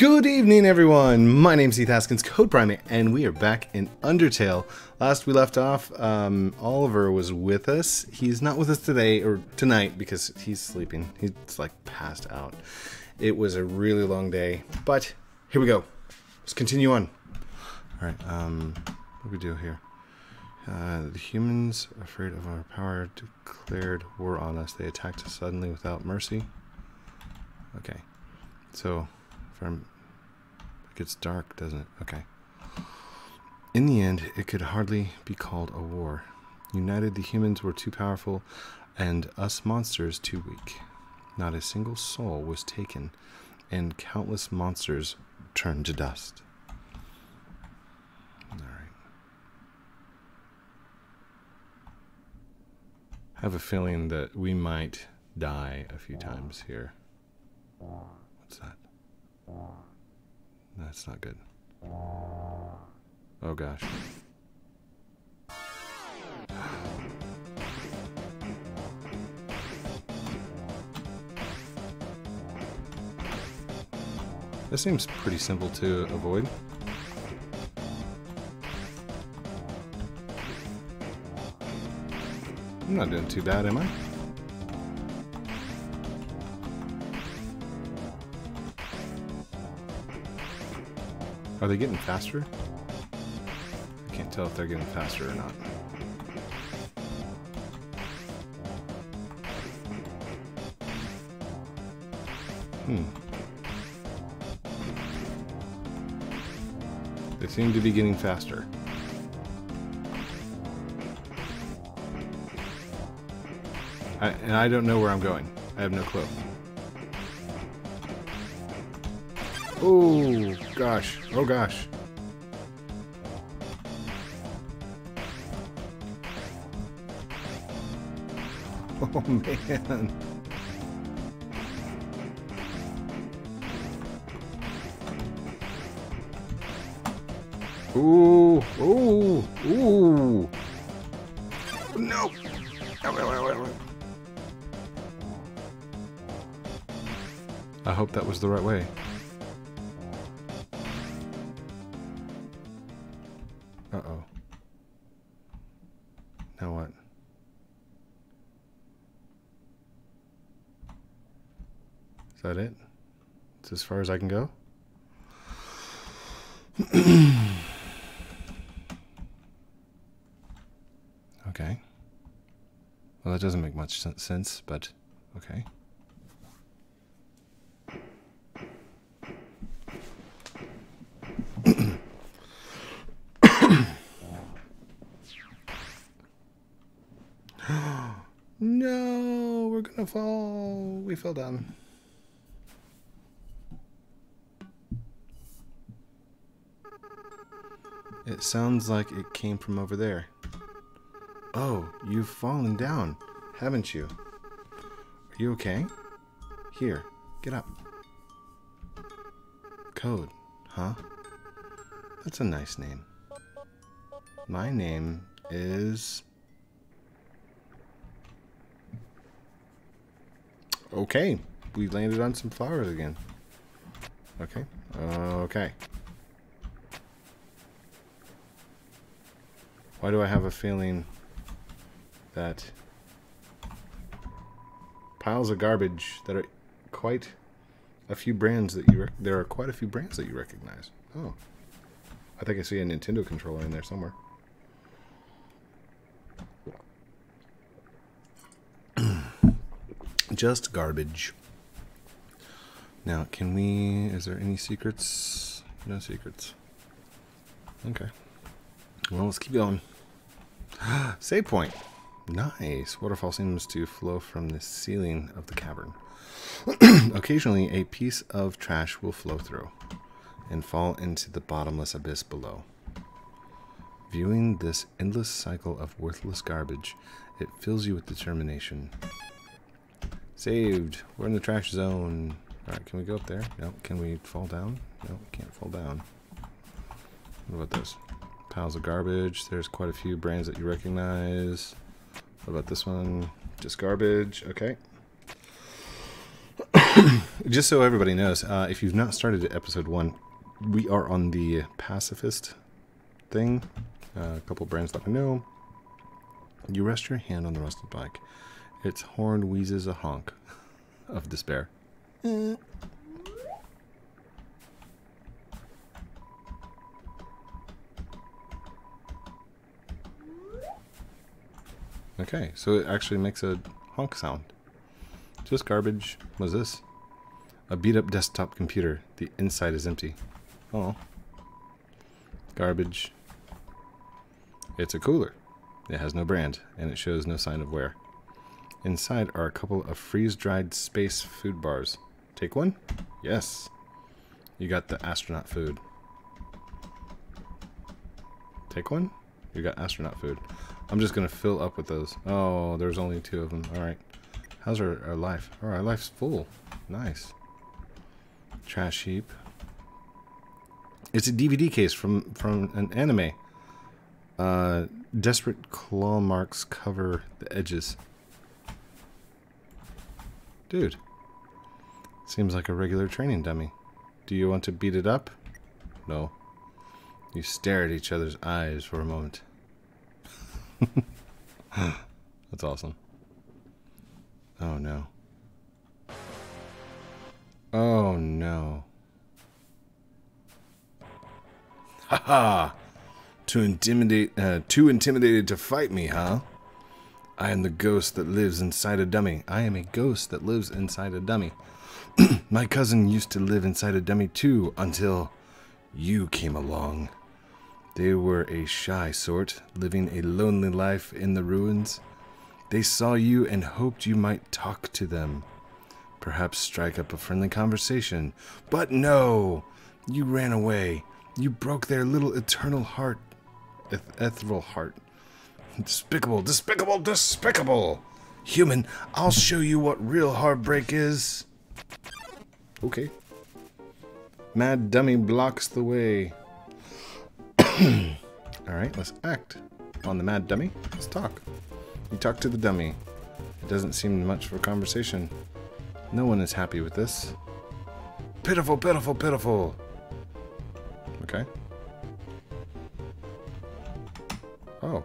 Good evening, everyone. My name's Heath Haskins, CodePrime8, and we are back in Undertale. Last we left off, um, Oliver was with us. He's not with us today or tonight because he's sleeping. He's like passed out. It was a really long day, but here we go. Let's continue on. All right. Um, what do we do here? Uh, the humans, afraid of our power, declared war on us. They attacked us suddenly without mercy. Okay. So, from it gets dark, doesn't it? Okay. In the end, it could hardly be called a war. United, the humans were too powerful, and us monsters too weak. Not a single soul was taken, and countless monsters turned to dust. All right. I have a feeling that we might die a few times here. What's that? That's not good. Oh gosh. This seems pretty simple to avoid. I'm not doing too bad, am I? Are they getting faster? I can't tell if they're getting faster or not. Hmm. They seem to be getting faster. I, and I don't know where I'm going. I have no clue. Oh, gosh. Oh, gosh. Oh, man. Ooh, ooh, ooh. No. I hope that was the right way. As far as I can go? okay. Well, that doesn't make much sense, but okay. no, we're gonna fall. We fell down. It sounds like it came from over there. Oh, you've fallen down, haven't you? Are you okay? Here, get up. Code, huh? That's a nice name. My name is... Okay, we landed on some flowers again. Okay, okay. Why do I have a feeling that piles of garbage that are quite a few brands that you there are quite a few brands that you recognize. Oh, I think I see a Nintendo controller in there somewhere. Just garbage. Now, can we? Is there any secrets? No secrets. Okay. Well, let's keep going. Save point. Nice. Waterfall seems to flow from the ceiling of the cavern. Occasionally, a piece of trash will flow through and fall into the bottomless abyss below. Viewing this endless cycle of worthless garbage, it fills you with determination. Saved. We're in the trash zone. Alright, can we go up there? No. Can we fall down? No, can't fall down. What about this? Piles of garbage. There's quite a few brands that you recognize. What about this one? Just garbage. Okay. Just so everybody knows, uh, if you've not started episode one, we are on the pacifist thing. Uh, a couple brands that I know. You rest your hand on the rusted bike. Its horn wheezes a honk of despair. Okay, so it actually makes a honk sound. Just garbage. What's this? A beat up desktop computer. The inside is empty. Oh. Garbage. It's a cooler. It has no brand, and it shows no sign of wear. Inside are a couple of freeze-dried space food bars. Take one? Yes. You got the astronaut food. Take one? You got astronaut food. I'm just gonna fill up with those. Oh, there's only two of them. Alright. How's our, our life? Oh, our life's full. Nice. Trash heap. It's a DVD case from, from an anime. Uh, desperate claw marks cover the edges. Dude. Seems like a regular training dummy. Do you want to beat it up? No. You stare at each other's eyes for a moment. That's awesome. Oh no. Oh no. Haha! to intimidate, uh, too intimidated to fight me, huh? I am the ghost that lives inside a dummy. I am a ghost that lives inside a dummy. My cousin used to live inside a dummy too until you came along. They were a shy sort, living a lonely life in the ruins. They saw you and hoped you might talk to them. Perhaps strike up a friendly conversation. But no! You ran away. You broke their little eternal heart. Eth ethereal heart. Despicable, despicable, despicable! Human, I'll show you what real heartbreak is. Okay. Mad Dummy blocks the way. Alright, let's act on the Mad Dummy. Let's talk. You talk to the dummy. It doesn't seem much for conversation. No one is happy with this. Pitiful, pitiful, pitiful! Okay. Oh.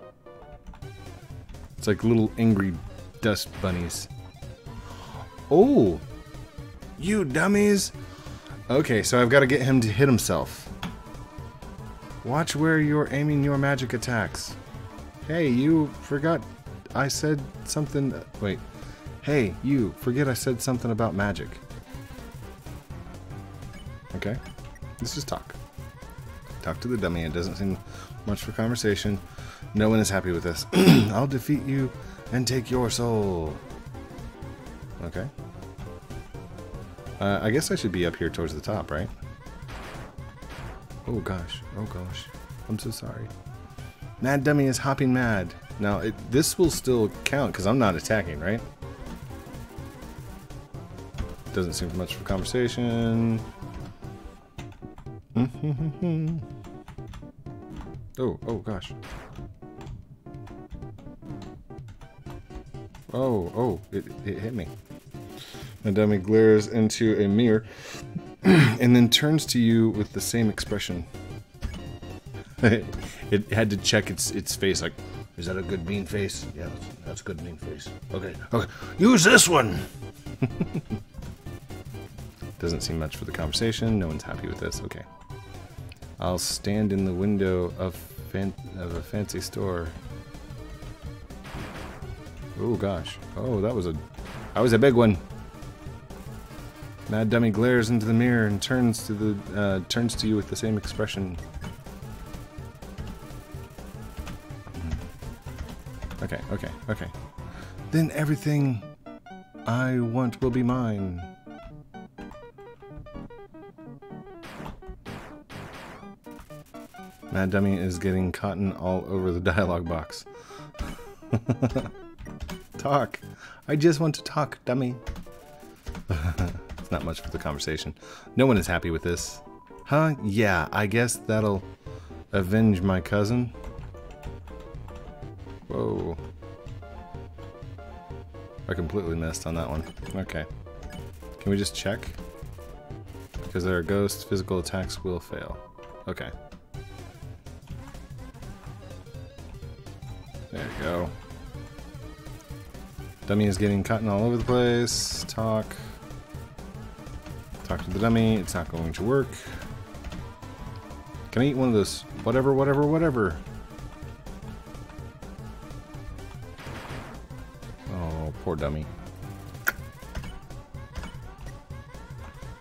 It's like little angry dust bunnies. Oh! You dummies! Okay, so I've got to get him to hit himself. Watch where you're aiming your magic attacks. Hey, you forgot I said something... Wait. Hey, you, forget I said something about magic. Okay. Let's just talk. Talk to the dummy. It doesn't seem much for conversation. No one is happy with this. I'll defeat you and take your soul. Okay. Uh, I guess I should be up here towards the top, right? Oh gosh. Oh gosh. I'm so sorry. Mad Dummy is hopping mad. Now, it, this will still count because I'm not attacking, right? Doesn't seem much for conversation. oh, oh gosh. Oh, oh, it, it hit me. The dummy glares into a mirror and then turns to you with the same expression. it had to check its its face like, is that a good mean face? Yeah, that's, a good mean face. Okay, okay, use this one! Doesn't seem much for the conversation. No one's happy with this. Okay. I'll stand in the window of, of a fancy store Oh gosh. Oh, that was a that was a big one. Mad Dummy glares into the mirror and turns to the uh, turns to you with the same expression. Hmm. Okay, okay, okay. Then everything I want will be mine. Mad Dummy is getting cotton all over the dialogue box. talk. I just want to talk, dummy. Not much for the conversation. No one is happy with this. Huh? Yeah, I guess that'll avenge my cousin. Whoa. I completely missed on that one. Okay. Can we just check? Because there are ghosts, physical attacks will fail. Okay. There you go. Dummy is getting cotton all over the place. Talk. To the dummy. It's not going to work. Can I eat one of those? Whatever, whatever, whatever. Oh, poor dummy.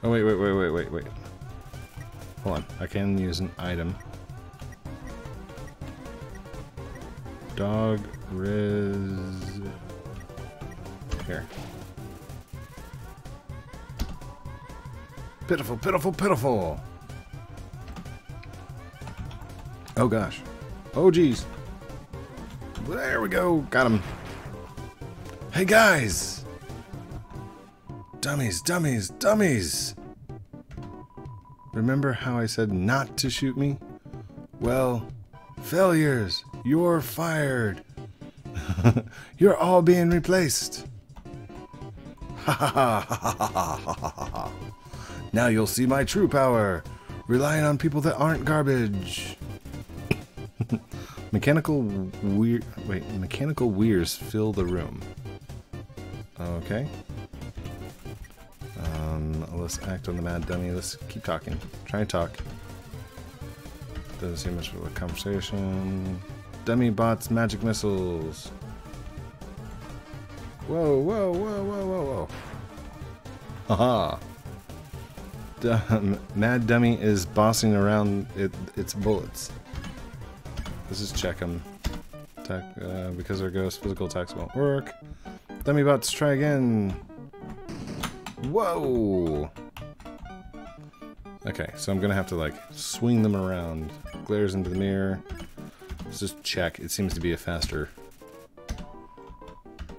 Oh, wait, wait, wait, wait, wait, wait. Hold on. I can use an item. Dog Riz. Here. Pitiful, pitiful, pitiful! Oh gosh. Oh geez. There we go. Got him. Hey guys! Dummies, dummies, dummies! Remember how I said not to shoot me? Well, failures! You're fired! You're all being replaced! Ha ha ha ha ha ha ha ha! Now you'll see my true power! Relying on people that aren't garbage! mechanical weir wait, mechanical weirs fill the room. Okay. Um, let's act on the mad dummy. Let's keep talking. Try and talk. Doesn't seem much of a conversation. Dummy bots, magic missiles. Whoa, whoa, whoa, whoa, whoa, whoa. Haha. Mad Dummy is bossing around it, its bullets. Let's just check them. Attack, uh, because our ghost physical attacks won't work. Dummy bots, try again. Whoa! Okay, so I'm gonna have to like swing them around. Glares into the mirror. Let's just check. It seems to be a faster.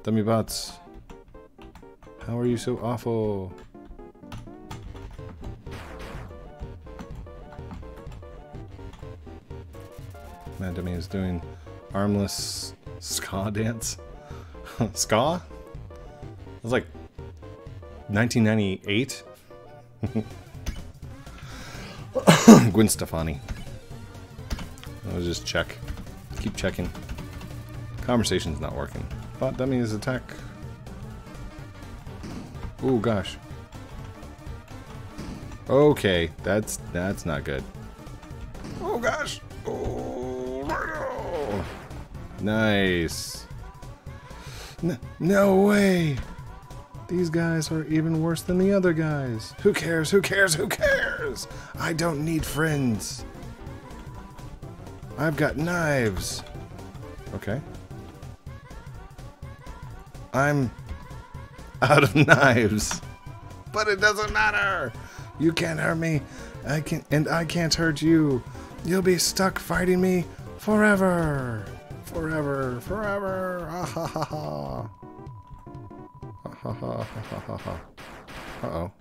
Dummy bots. How are you so awful? Mad Dummy is doing armless ska dance. ska? It was like 1998. Gwen Stefani. I'll just check. Keep checking. Conversation's not working. Bot dummies attack. Oh gosh. Okay, that's that's not good. Nice. N no way. These guys are even worse than the other guys. Who cares? Who cares? Who cares? I don't need friends. I've got knives. Okay. I'm out of knives. But it doesn't matter. You can't hurt me. I can and I can't hurt you. You'll be stuck fighting me forever. Forever. Forever. Ah ha ha ha. Ha ha ha ha ha ha. Uh-oh.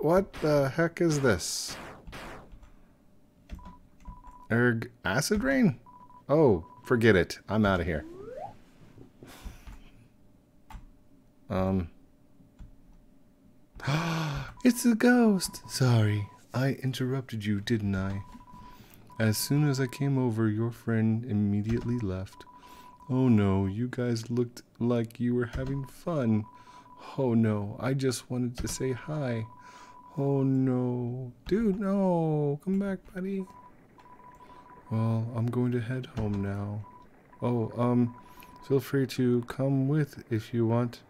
What the heck is this? Erg acid rain? Oh, forget it. I'm out of here. Um. it's a ghost. Sorry, I interrupted you, didn't I? As soon as I came over, your friend immediately left. Oh no, you guys looked like you were having fun. Oh no, I just wanted to say hi. Oh no. Dude, no. Come back, buddy. Well, I'm going to head home now. Oh, um, feel free to come with if you want.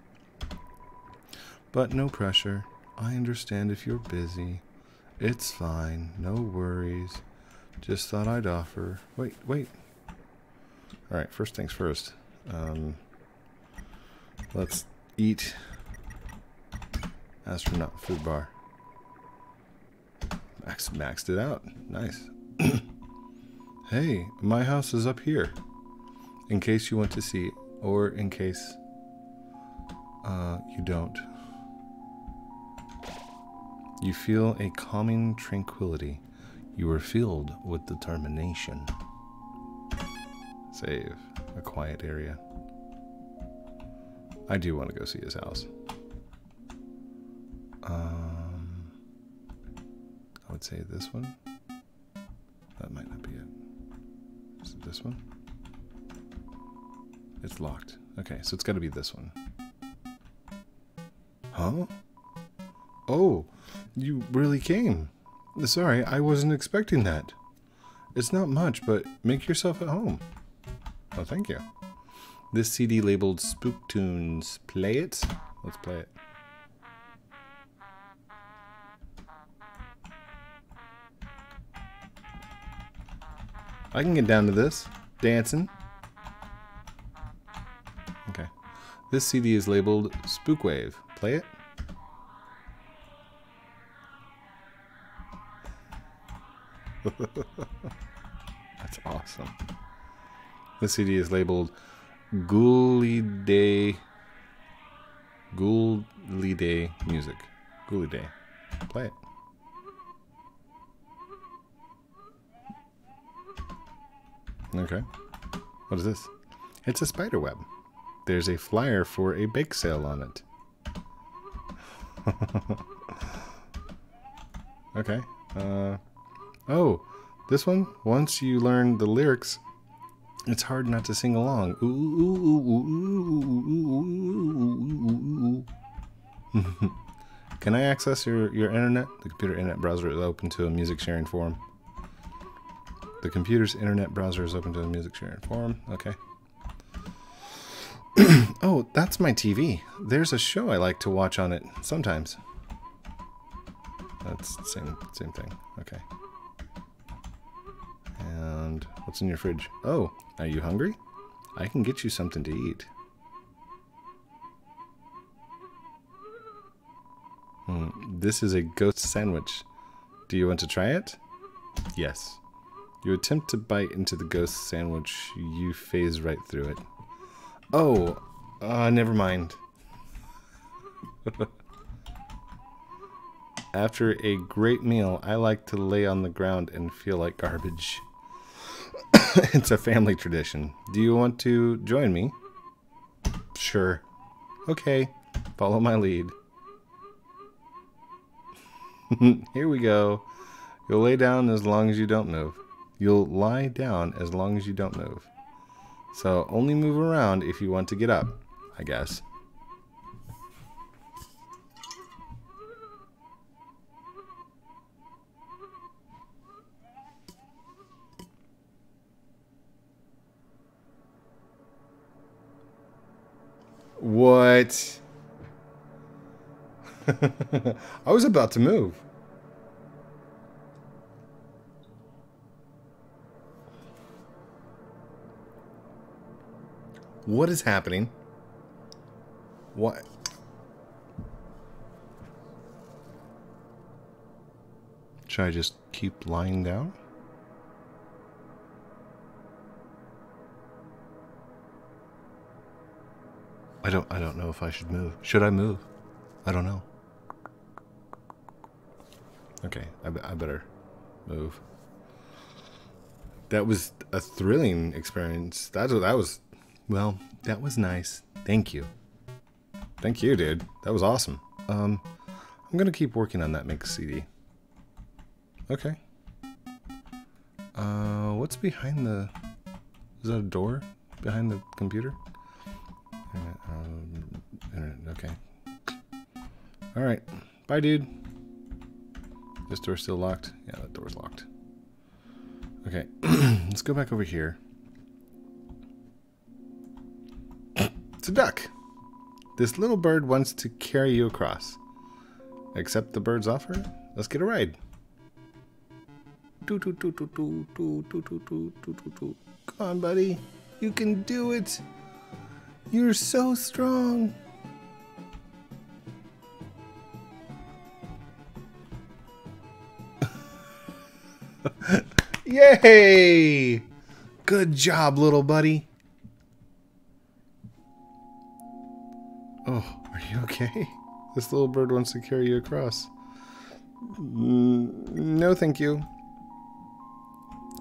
But no pressure. I understand if you're busy. It's fine. No worries. Just thought I'd offer. Wait, wait. Alright, first things first. Um, let's eat astronaut food bar. Max maxed it out. Nice. hey, my house is up here. In case you want to see, or in case uh, you don't. You feel a calming tranquility. You were filled with determination. Save. A quiet area. I do want to go see his house. Um, I would say this one. That might not be it. Is it this one? It's locked. Okay, so it's got to be this one. Huh? Oh, you really came. Sorry, I wasn't expecting that. It's not much, but make yourself at home. Oh, thank you. This CD labeled Spook Tunes. Play it? Let's play it. I can get down to this. Dancing. Okay. This CD is labeled Spookwave. Play it. That's awesome. The CD is labeled Ghoulie Day Music. Day. Play it. Okay. What is this? It's a spider web. There's a flyer for a bake sale on it. okay. Uh, oh, this one, once you learn the lyrics, it's hard not to sing along. Can I access your, your internet? The computer internet browser is open to a music sharing forum. The computer's internet browser is open to a music sharing forum. Okay. oh, that's my TV. There's a show I like to watch on it sometimes. That's same same thing. Okay. And what's in your fridge? Oh, are you hungry? I can get you something to eat. Hmm, this is a ghost sandwich. Do you want to try it? Yes. You attempt to bite into the ghost sandwich, you phase right through it. Oh, uh, never mind. After a great meal, I like to lay on the ground and feel like garbage. it's a family tradition. Do you want to join me? Sure. Okay, follow my lead. Here we go. You'll lay down as long as you don't move. You'll lie down as long as you don't move. So only move around if you want to get up, I guess. What? I was about to move. What is happening? What? Should I just keep lying down? I don't I don't know if I should move. Should I move? I don't know. Okay, I, I better move. That was a thrilling experience. That was, that was well, that was nice. Thank you. Thank you, dude. That was awesome. Um, I'm gonna keep working on that mix CD. Okay. Uh, what's behind the... Is that a door behind the computer? Um, okay. Alright. Bye, dude. This door's still locked? Yeah, that door's locked. Okay. Let's go back over here. It's a duck. This little bird wants to carry you across. Accept the bird's offer? Let's get a ride. Come on, buddy. You can do it. You're so strong. Yay! Good job, little buddy. Oh, are you okay? This little bird wants to carry you across. Mm, no, thank you.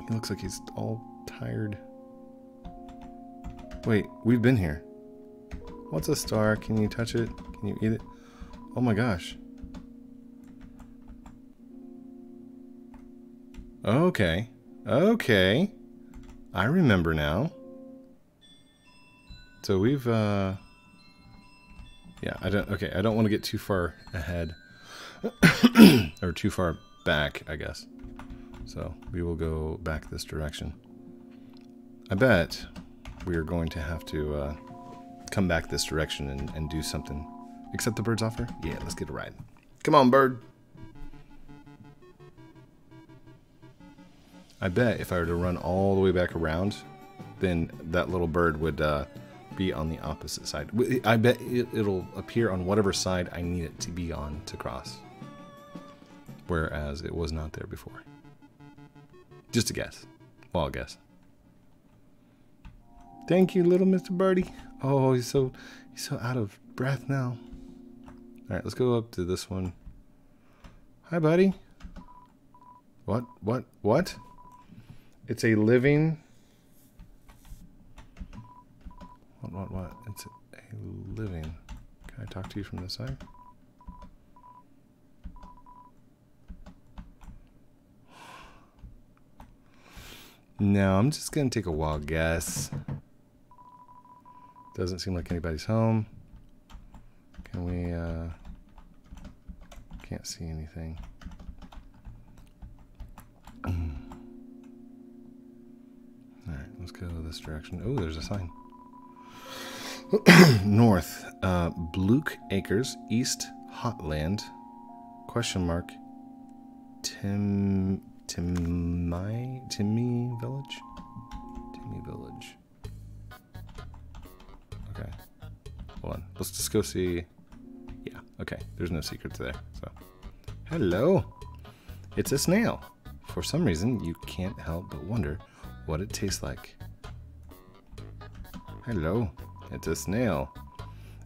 He looks like he's all tired. Wait, we've been here. What's a star? Can you touch it? Can you eat it? Oh my gosh. Okay. Okay. I remember now. So we've, uh... Yeah, I don't... Okay, I don't want to get too far ahead. or too far back, I guess. So we will go back this direction. I bet we are going to have to, uh come back this direction and, and do something. Accept the bird's offer? Yeah, let's get a ride. Come on, bird. I bet if I were to run all the way back around, then that little bird would uh, be on the opposite side. I bet it, it'll appear on whatever side I need it to be on to cross. Whereas it was not there before. Just a guess. Well, guess. Thank you, little Mr. Birdie. Oh, he's so he's so out of breath now. All right, let's go up to this one. Hi, buddy. What? What? What? It's a living. What, what, what? It's a living. Can I talk to you from this side? No, I'm just to take a wild guess. Doesn't seem like anybody's home. Can we, uh... Can't see anything. Alright, let's go this direction. Oh, there's a sign. North, uh, Blook Acres, East Hotland, question mark, Tim, Temmie, Temmie Village? Temmie Village. Okay. Hold on. Let's just go see. Yeah, okay. There's no secret there. So, hello. It's a snail. For some reason, you can't help but wonder what it tastes like. Hello, it's a snail.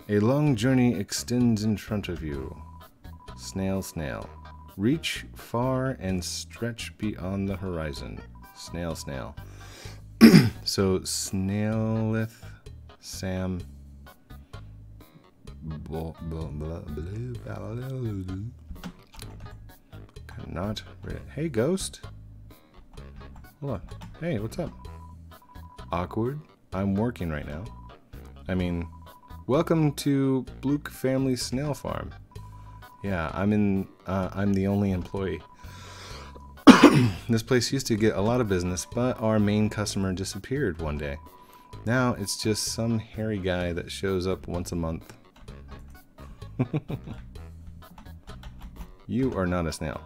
A long journey extends in front of you. Snail, snail. Reach far and stretch beyond the horizon. Snail, snail. so, snaileth Sam. Cannot read Hey, ghost. Hold on. Hey, what's up? Awkward. I'm working right now. I mean, welcome to Blook Family Snail Farm. Yeah, I'm in. Uh, I'm the only employee. this place used to get a lot of business, but our main customer disappeared one day. Now it's just some hairy guy that shows up once a month. you are not a snail.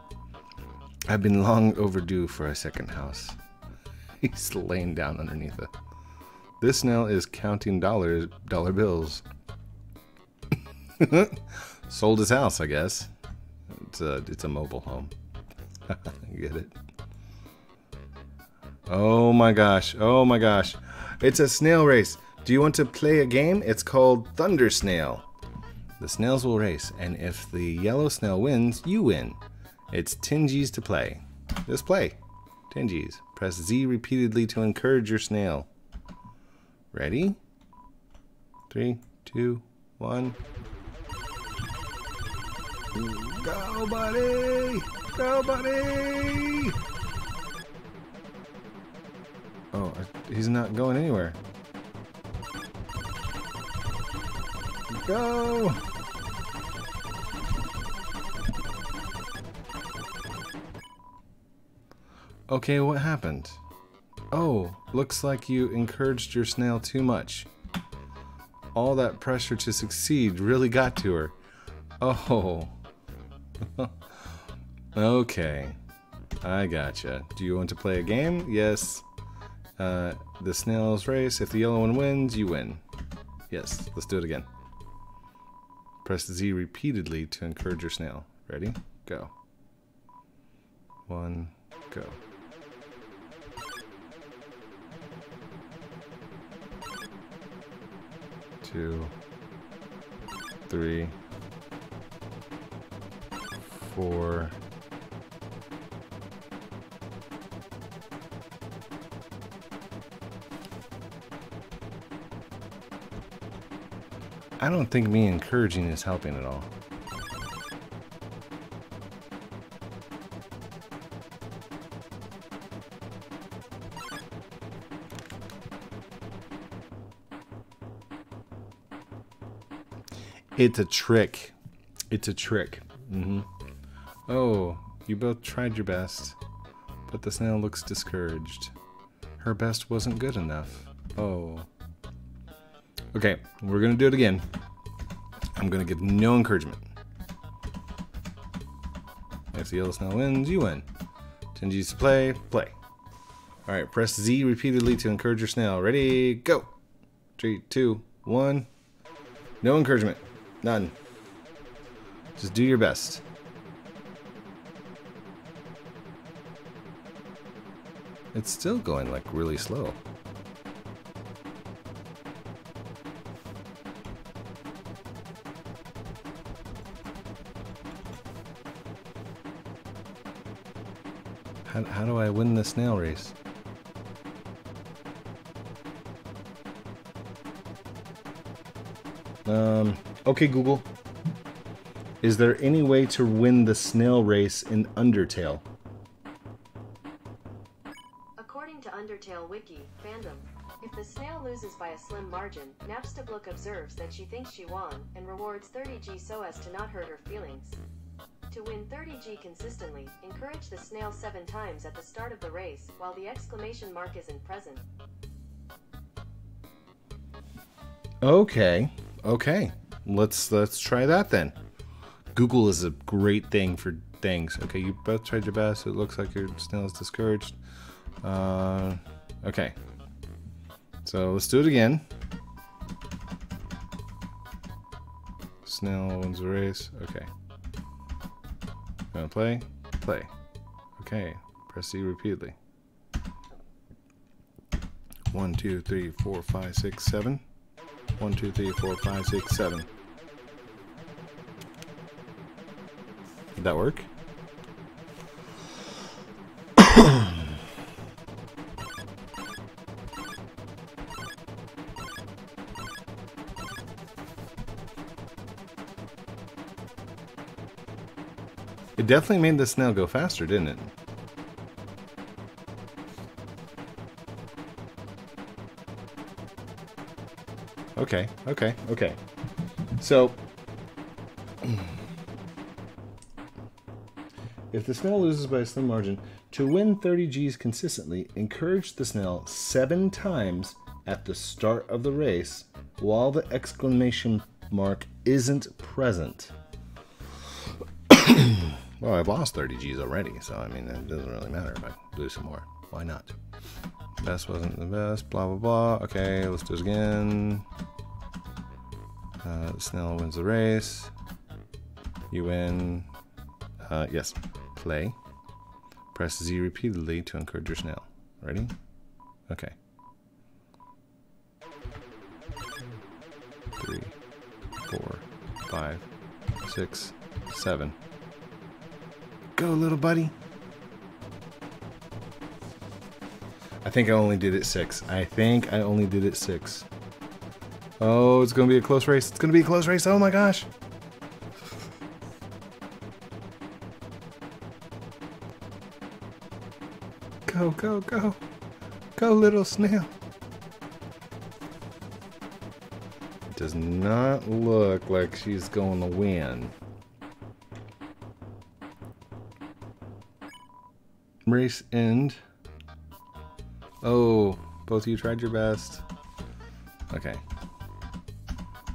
I've been long overdue for a second house. He's laying down underneath it. This snail is counting dollars, dollar bills. Sold his house, I guess. It's a, it's a mobile home. Get it? Oh my gosh. Oh my gosh. It's a snail race. Do you want to play a game? It's called Thunder Snail. The snails will race, and if the yellow snail wins, you win. It's 10 G's to play. Just play. 10 G's. Press Z repeatedly to encourage your snail. Ready? Three, two, one. Go, buddy! Go, buddy! He's not going anywhere. Go! Okay, what happened? Oh, looks like you encouraged your snail too much. All that pressure to succeed really got to her. Oh. okay. I gotcha. Do you want to play a game? Yes. Uh, the snails race. If the yellow one wins, you win. Yes, let's do it again. Press Z repeatedly to encourage your snail. Ready? Go. One, go. two, three, four, I don't think me encouraging is helping at all. It's a trick. It's a trick. Mm-hmm. Oh, you both tried your best, but the snail looks discouraged. Her best wasn't good enough. Oh. Okay, we're gonna do it again. I'm gonna give no encouragement. If the yellow snail wins, you win. 10 G's to play, play. Alright, press Z repeatedly to encourage your snail. Ready, go! Three, two, one. No encouragement. None. Just do your best. It's still going like really slow. How, how do I win the snail race? Um, okay, Google. Is there any way to win the snail race in Undertale? According to Undertale Wiki, fandom, if the snail loses by a slim margin, Napstablook observes that she thinks she won, and rewards 30G so as to not hurt her feelings. To win 30G consistently, encourage the snail seven times at the start of the race, while the exclamation mark isn't present. Okay. Okay. Let's let's try that then. Google is a great thing for things. Okay, you both tried your best. It looks like your snail is discouraged. Uh, okay. So let's do it again. Snail wins the race. Okay. Gonna play? Play. Okay. Press C repeatedly. One, two, three, four, five, six, seven. One, two, three, four, five, six, seven. Did that work? Definitely made the snail go faster, didn't it? Okay, okay, okay. So, if the snail loses by a slim margin, to win 30 Gs consistently, encourage the snail seven times at the start of the race while the exclamation mark isn't present. well, I've lost 30 Gs already, so I mean, it doesn't really matter if I lose some more. Why not? Best wasn't the best, blah, blah, blah. Okay, let's do it again. Uh, Snell wins the race. You win. Uh, yes, play. Press Z repeatedly to encourage your snail. Ready? Okay. Three, four, five, six, seven. Go, little buddy. I think I only did it six. I think I only did it six. Oh, it's gonna be a close race. It's gonna be a close race. Oh my gosh. Go, go, go. Go, little snail. It does not look like she's going to win. Race end. Oh, both of you tried your best. Okay.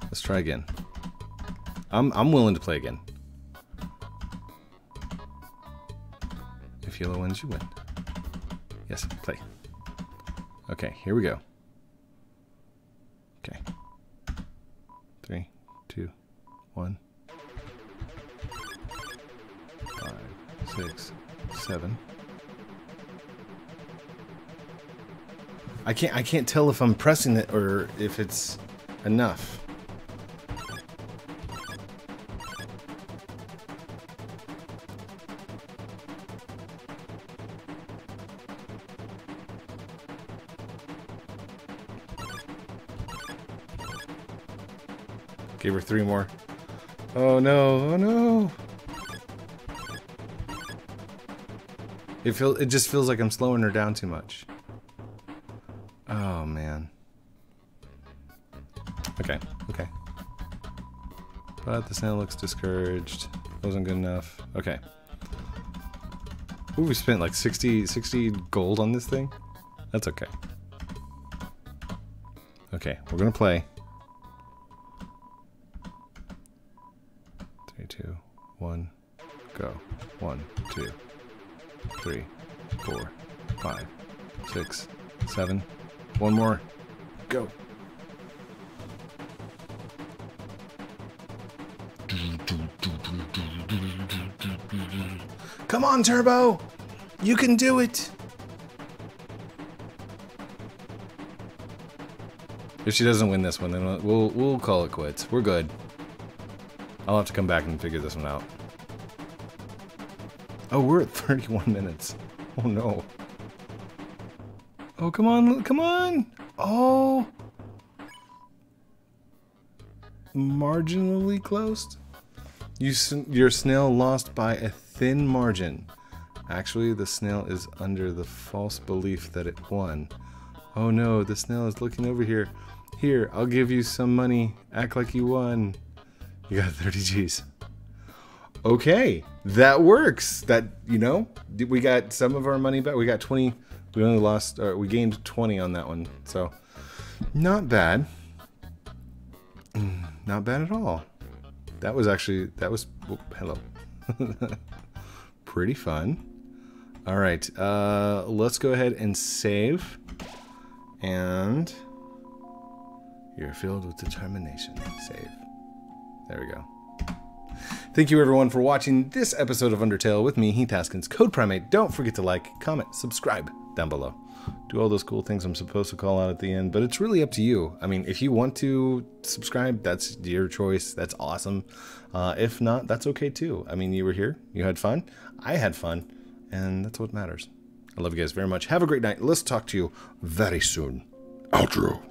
Let's try again. I'm I'm willing to play again. If yellow wins, you win. Yes, play. Okay, here we go. Okay. Three, two, one. Five, six, seven. I can't I can't tell if I'm pressing it or if it's enough. Give her three more. Oh no, oh no. It feel it just feels like I'm slowing her down too much. But the snail looks discouraged. Wasn't good enough. Okay. Ooh, we spent like 60, 60 gold on this thing? That's okay. Okay, we're gonna play. Three, two, one, go. One, two, three, four, five, six, seven. One more. Go. On, Turbo! You can do it! If she doesn't win this one, then we'll we'll call it quits. We're good. I'll have to come back and figure this one out. Oh, we're at 31 minutes. Oh no. Oh, come on, come on! Oh! Marginally closed? You, your snail lost by a thin margin. Actually, the snail is under the false belief that it won. Oh no, the snail is looking over here. Here, I'll give you some money. Act like you won. You got 30 G's. Okay, that works. That, you know, we got some of our money back. We got 20. We only lost, or we gained 20 on that one. So, not bad. Not bad at all. That was actually, that was, oh, hello. Pretty fun. All right, uh, let's go ahead and save. And you're filled with determination. Save. There we go. Thank you everyone for watching this episode of Undertale with me, Heath Haskins, CodePrime8. Don't forget to like, comment, subscribe down below. Do all those cool things I'm supposed to call out at the end, but it's really up to you. I mean, if you want to subscribe, that's your choice. That's awesome. Uh, if not, that's okay too. I mean, you were here, you had fun, I had fun, and that's what matters. I love you guys very much. Have a great night. Let's talk to you very soon. Outro.